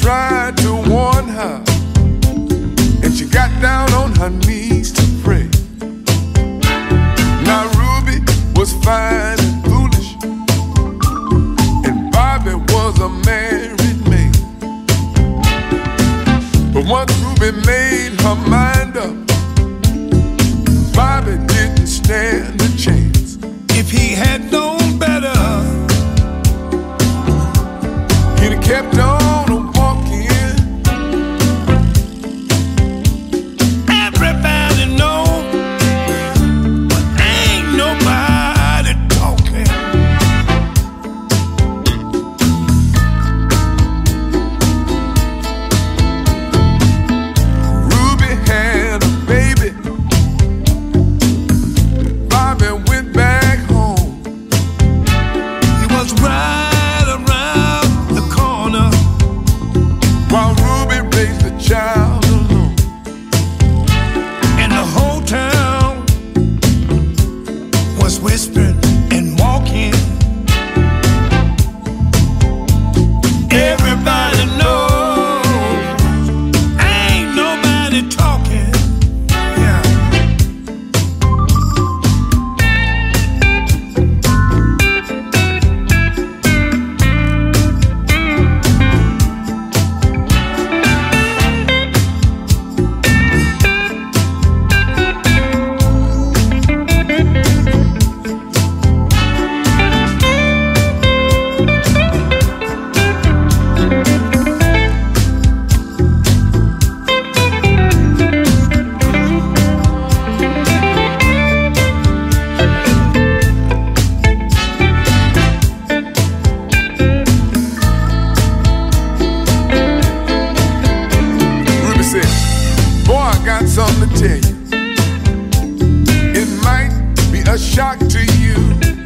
tried to warn her, and she got down on her knees to pray. Now Ruby was fine and foolish, and Bobby was a married man. But once Ruby made her mind up, Bobby didn't stand. desperate I got something to tell you. It might be a shock to you.